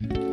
you